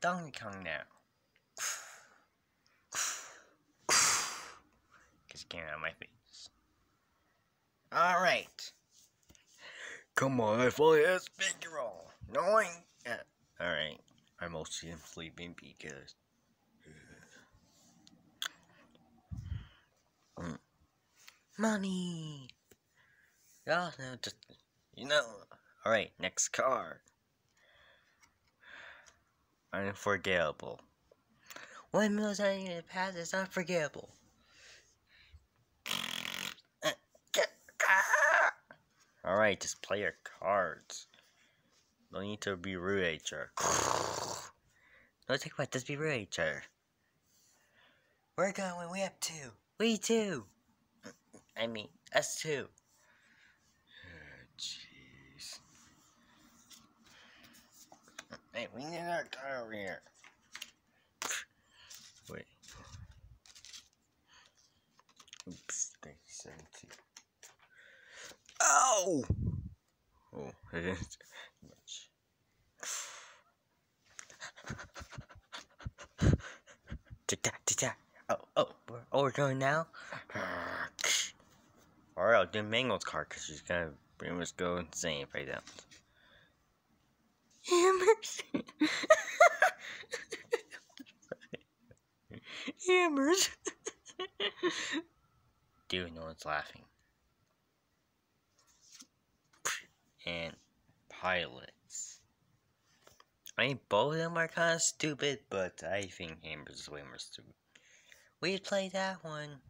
Donkey Kong now. Get scared out of my face. Alright. Come on, I finally have speaker roll. Knowing. Uh, Alright. I'm mostly sleeping because. Mm. Money! No, just. You know. Alright, next card. Unforgettable. One million in the past is unforgettable. Alright, just play your cards. No need to be rude at each other. No take what, just be rude at each other. We're going, we have two. We two. I mean, us two. Jeez. Oh, Hey, we need that car over here. Wait. Oops, thank you, 17. Oh! Oh, it is much. Tick tock, tick tock. Oh, oh, we're, oh, we're going now? Or I'll do Mango's car, because she's gonna pretty much go insane if I don't. Hammers! Hammers! Dude, no one's laughing. And pilots. I mean, both of them are kind of stupid, but I think Hammers is way more stupid. We play that one.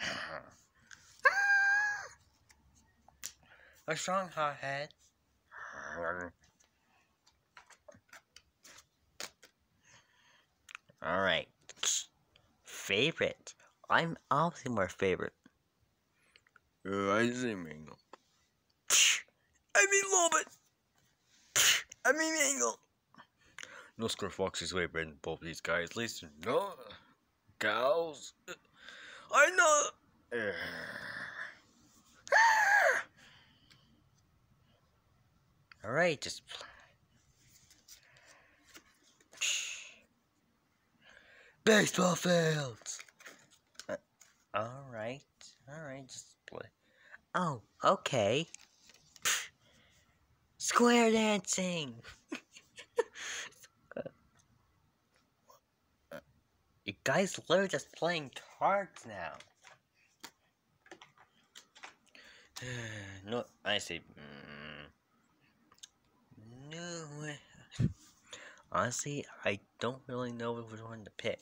A strong hothead. Alright. Favorite. I'm obviously more favorite. I say mango. I mean Lobit. I mean mango. No Scar Fox is way better than both these guys. At least no cows. I know. All right, just. Baseball fields. Uh, all right, all right, just play. Oh, okay. Square dancing. you guys literally just playing cards now. no, I say. Mm, no. Honestly, I don't really know which one to pick.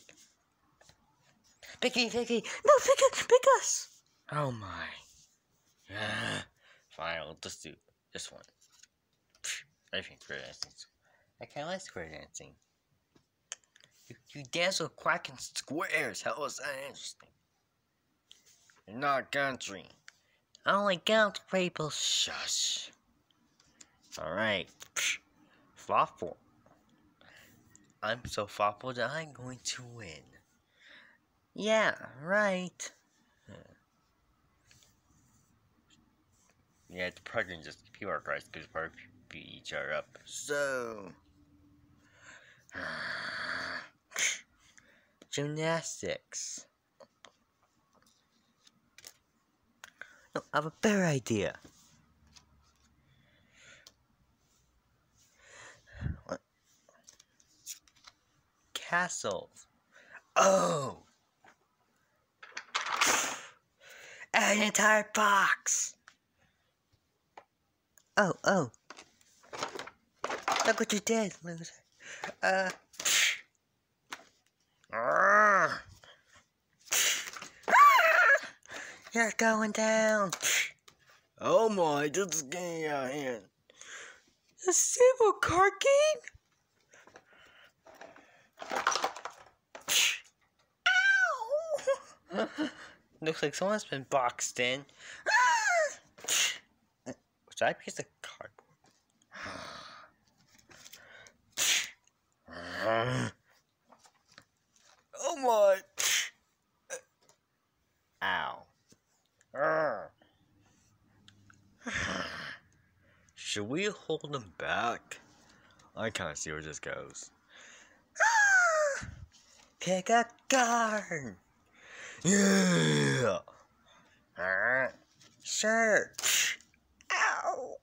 Picky, picky, no, pick us, pick us. Oh my. Fine, I'll just do this one. I think square dancing. I kind of like square dancing. You, you dance with quacking squares. How is that interesting? You're not country. I don't like country people. Shush. Alright. Thoughtful. I'm so thoughtful that I'm going to win. Yeah, right. Yeah, it's probably just our price because probably beat each other up. So. Gymnastics. No, I have a better idea. Castles. Oh! An entire box! Oh, oh. Look what you did, loser. Uh. Ah! You're going down. Oh my, this is getting out of hand. A simple card game? Ow! Looks like someone's been boxed in. Which I piece of cardboard. oh my! Ow. Should we hold him back? I kind of see where this goes. Pick a card. Yeah. Uh, sure. Ow.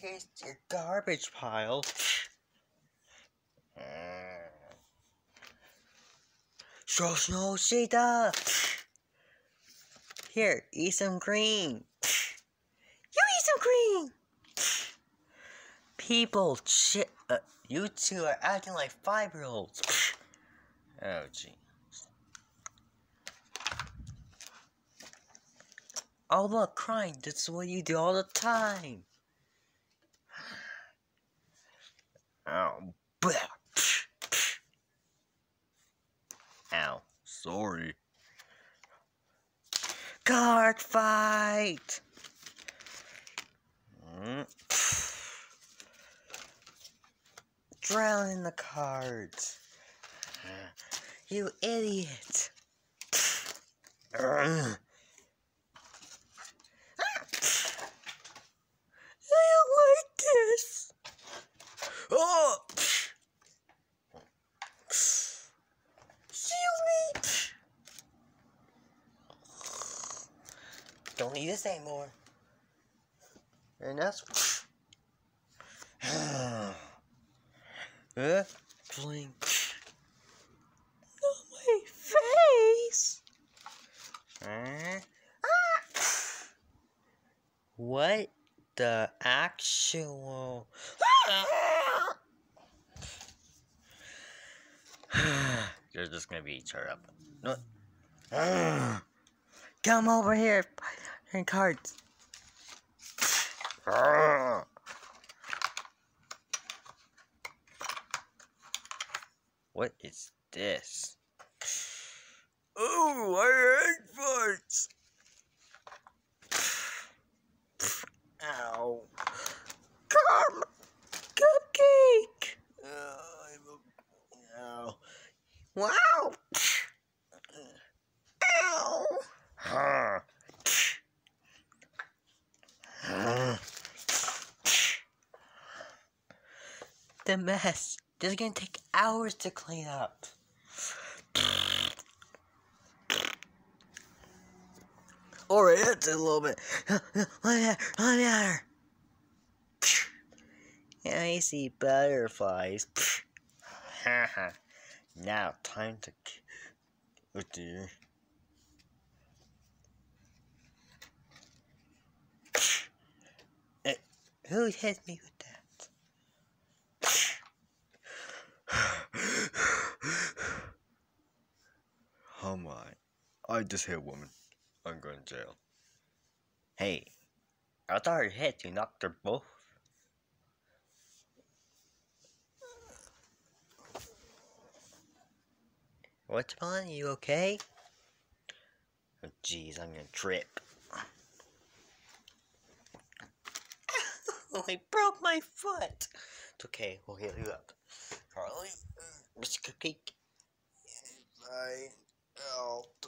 Here's your garbage pile. Snow Sheeta! Here, eat some green. You eat some green! People, shit, uh, you two are acting like five-year-olds. Oh, gee. Oh, look, crying. That's what you do all the time. Ow. Ow. Sorry. Card fight! Mm. Drown in the cards. You idiot. I don't like this. Oh! Don't need this anymore. And that's. uh, blink. Not my face. Uh, what the actual? You're just gonna beat her up. No. Come over here and cards. What is this? Oh, I hate farts. Ow. Come, cupcake. Uh, wow. Ow! Huh. the mess. This is gonna take hours to clean up. Or it's a little bit. Let me let me at her. I see butterflies. now, time to. Oh dear. Who hit me with Oh my. I just hit a woman. I'm going to jail. Hey, I thought her hit you knocked her both. What's on? You okay? Oh jeez, I'm gonna trip. oh, I broke my foot. It's okay, we'll heal you up. Charlie, Mr. Mm, Cupcake. I help.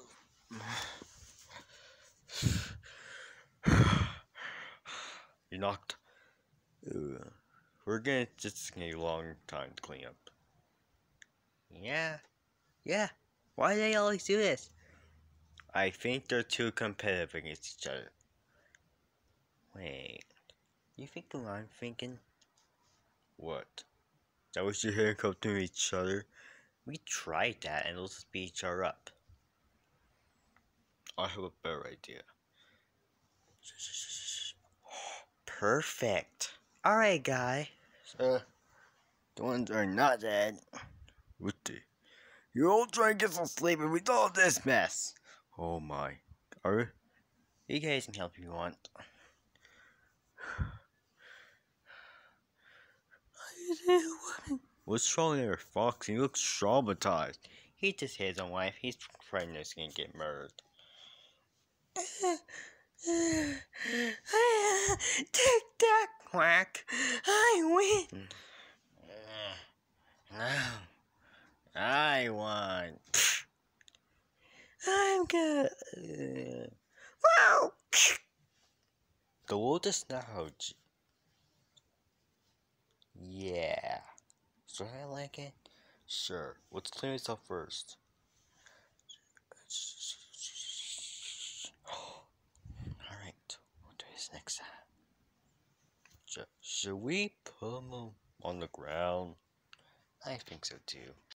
you knocked. We're gonna just gonna a long time to clean up. Yeah, yeah. Why do they always do this? I think they're too competitive against each other. Wait, you think what I'm thinking? What? That was your handcuffed to each other? We tried that and it'll just beat each other up. I have a better idea. Perfect. Alright, guy. Uh, the ones are not dead. What the? You all try and get some sleep and we all this mess. Oh my. Are you guys can help if you want. What's wrong with there, Fox? He looks traumatized. He just his own wife. He's frightened he's gonna get murdered. Tick tock quack. I win. No. I won. I'm good. Wow. The Lotus Nahoji. Yeah. So I like it? Sure. Let's clean this up first. Alright, we'll do this next time. Sh should we put them on the ground? I think so too.